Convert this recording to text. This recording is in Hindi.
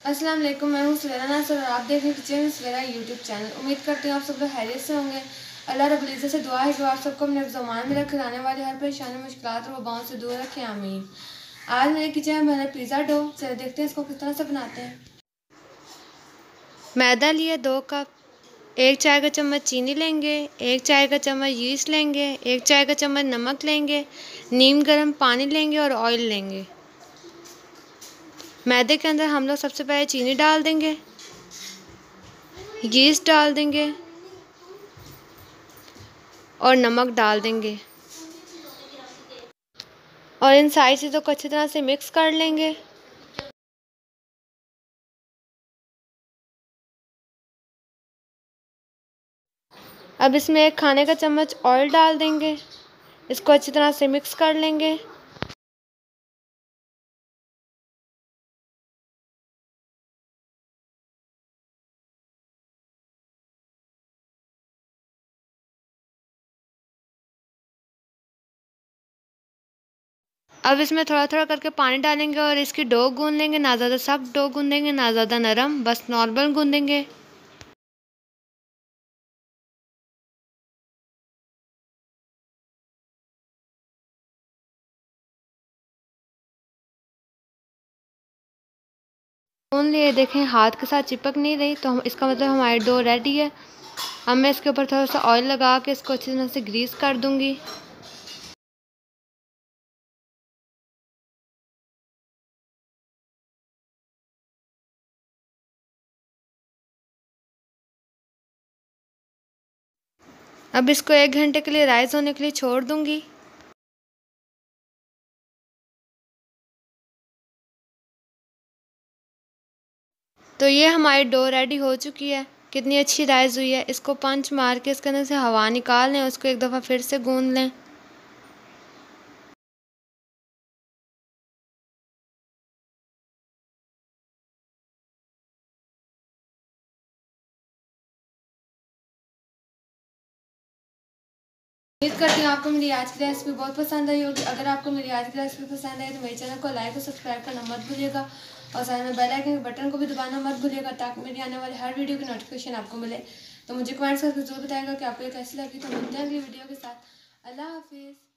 अस्सलाम वालेकुम मैं हूँ सवेरा नासर और आप देख रहे हैं किचन सवेरा यूट्यूब चैनल उम्मीद करती हूँ आप सब लोग हैरियत से होंगे। अल्लाह रबुल्ज़ा से दुआ है कि आप सबको अपने जमान में रखें आने वाले हर परेशानी मुश्किल और वबाओं से दूर रखें, आमीन। आज मेरे किचन में बना पिज़्ज़ा डो। चले देखते हैं इसको किस तरह से बनाते हैं। मैदा लिए दो कप, एक चाय का चम्मच चीनी लेंगे, एक चाय का चम्मच यीस्ट लेंगे, एक चाय का चम्मच नमक लेंगे, नीम गर्म पानी लेंगे और ऑयल लेंगे। मैदे के अंदर हम लोग सबसे पहले चीनी डाल देंगे यीस्ट डाल देंगे और नमक डाल देंगे। और इन सारी चीज़ों को अच्छी तरह से मिक्स कर लेंगे। अब इसमें एक खाने का चम्मच ऑयल डाल देंगे, इसको अच्छी तरह से मिक्स कर लेंगे। अब इसमें थोड़ा थोड़ा करके पानी डालेंगे और इसकी डो गूंद लेंगे। ना ज़्यादा सख्त डो गूंदेंगे ना ज़्यादा नरम, बस नॉर्मल गूंदेंगे गूंद लिए, देखें, हाथ के साथ चिपक नहीं रही तो हम, इसका मतलब हमारी डो रेडी है। अब मैं इसके ऊपर थोड़ा सा ऑयल लगा के इसको अच्छी तरह से ग्रीस कर दूँगी। अब इसको एक घंटे के लिए राइस होने के लिए छोड़ दूँगी। तो ये हमारी डो रेडी हो चुकी है। कितनी अच्छी राइस हुई है। इसको पंच मार के इसके अंदर से हवा निकाल लें उसको एक दफ़ा फिर से गूंद लें। उम्मीद करती हूँ आपको मेरी आज की रेसिपी बहुत पसंद आई होगी। अगर आपको मेरी आज की रेसिपी पसंद आई तो मेरे चैनल को लाइक और सब्सक्राइब करना मत भूलिएगा। और साथ में बेल आइकन के बटन को भी दबाना मत भूलिएगा ताकि मेरी आने वाली हर वीडियो की नोटिफिकेशन आपको मिले। तो मुझे कमेंट्स करके ज़रूर बताएगा कि आपको ये कैसी लगी। तो मिलते हैं अगली वीडियो के साथ। अल्लाह हाफिज़।